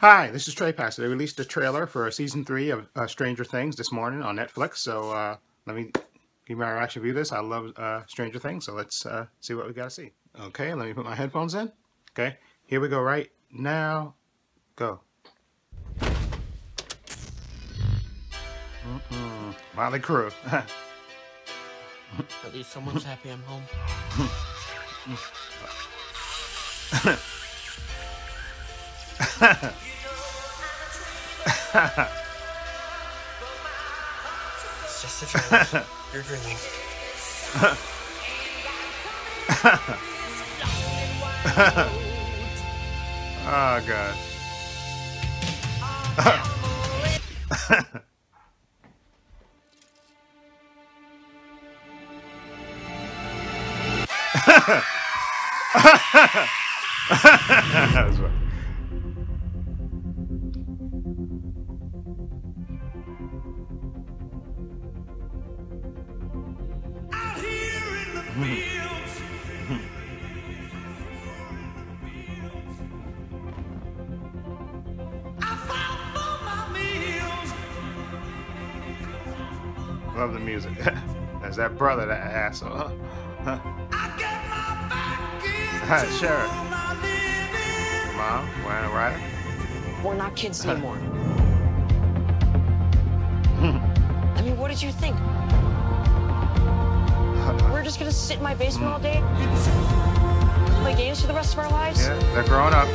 Hi, this is Trepacer. They released a trailer for a season three of uh, Stranger Things this morning on Netflix. So uh, let me give my reaction view this. I love uh, Stranger Things, so let's uh, see what we got to see. Okay, let me put my headphones in. Okay, here we go right now. Go. Mm -mm. Motley Crue. At least someone's happy I'm home. it's just a trailer. You're dreaming. oh god. That's right. Love the music. That's that brother, that asshole. sure. Mom, Ryder. We're not kids anymore. I mean, what did you think? We're just gonna sit in my basement all mm. day? Play games for the rest of our lives? Yeah, they're growing up.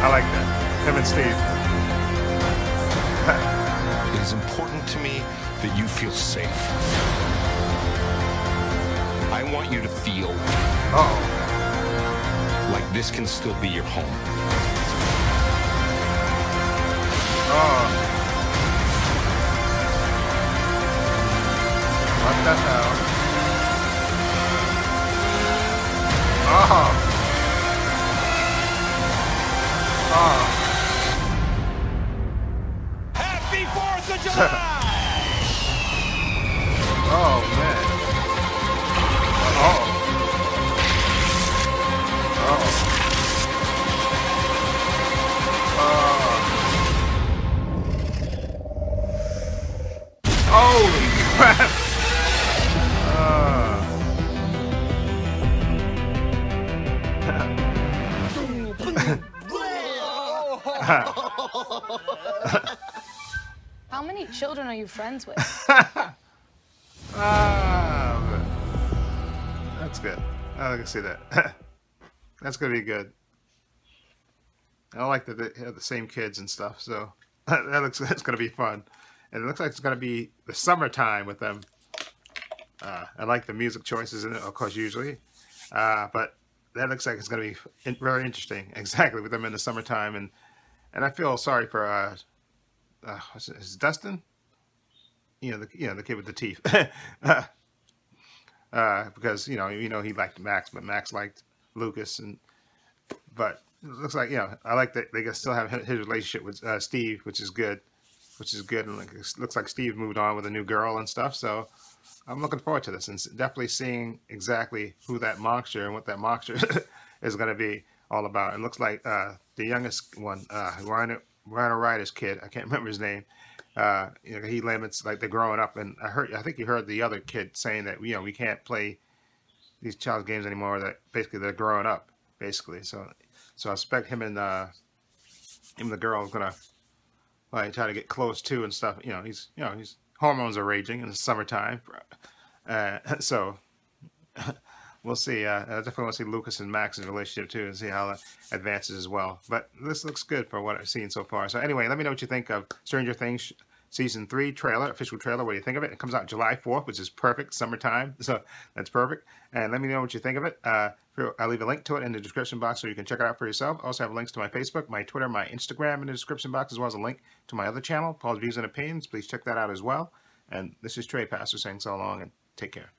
I like that. Him and Steve. It is important to me that you feel safe. I want you to feel oh. like this can still be your home. Oh. What the hell? Oh. 4th of July! oh, man. Oh. Oh. Holy crap! How many children are you friends with? ah, that's good. I can see that. that's gonna be good. I like that they have the same kids and stuff, so that looks that's gonna be fun. And it looks like it's gonna be the summertime with them. Uh, I like the music choices in it, of course, usually, uh, but that looks like it's gonna be in very interesting. Exactly with them in the summertime, and and I feel sorry for uh, uh is, it, Dustin? You know, the you know the kid with the teeth. uh, because you know you know he liked Max, but Max liked Lucas, and but looks like you know I like that they still have his relationship with uh, Steve, which is good, which is good, and like, looks like Steve moved on with a new girl and stuff. So I'm looking forward to this and definitely seeing exactly who that monster and what that monster is going to be all about. It looks like uh, the youngest one, uh, Ryan Ryan Ryder's kid. I can't remember his name. Uh, you know, he limits like they're growing up, and I heard, I think you heard the other kid saying that you know we can't play these child games anymore. That basically they're growing up, basically. So, so I expect him and uh, him and the girl is gonna like try to get close to and stuff. You know, he's you know he's hormones are raging in the summertime, uh, so we'll see. Uh, I definitely want to see Lucas and Max's relationship too, and see how that advances as well. But this looks good for what I've seen so far. So anyway, let me know what you think of Stranger Things season three trailer, official trailer. What do you think of it? It comes out July 4th, which is perfect, summertime. So that's perfect. And let me know what you think of it. Uh, I'll leave a link to it in the description box so you can check it out for yourself. I also have links to my Facebook, my Twitter, my Instagram in the description box, as well as a link to my other channel, Paul's Views and Opinions. Please check that out as well. And this is Trepacer saying so long and take care.